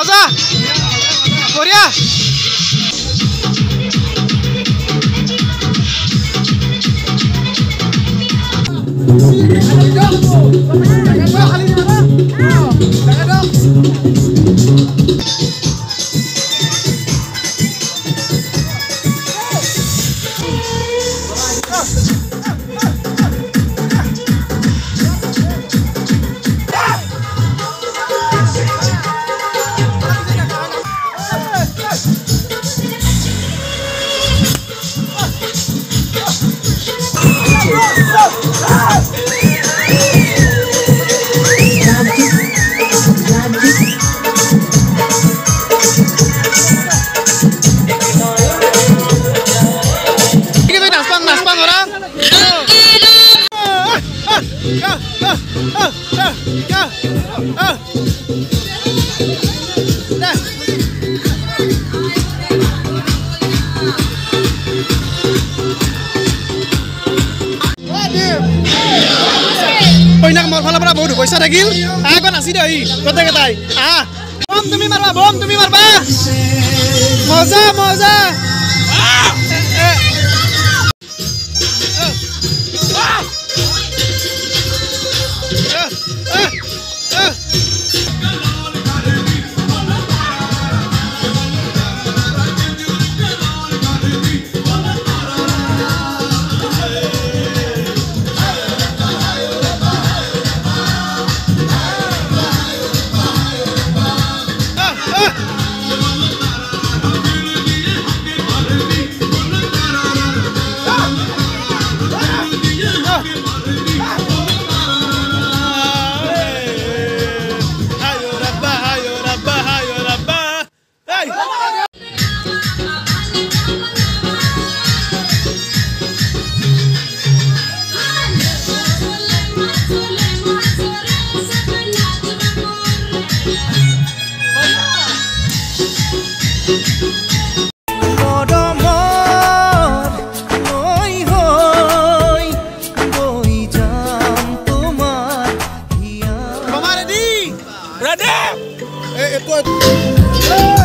মজা। করিয়া। Yes. ফালৰ পৰা বহুত পইচা থাকিল। আকৌ নাচি দে গোটেইকেইটাই আহ বম তুমি মাৰবা বম তুমি মাৰবা। মজা মজা। Oh.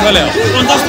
হলেও। পঞ্চাশ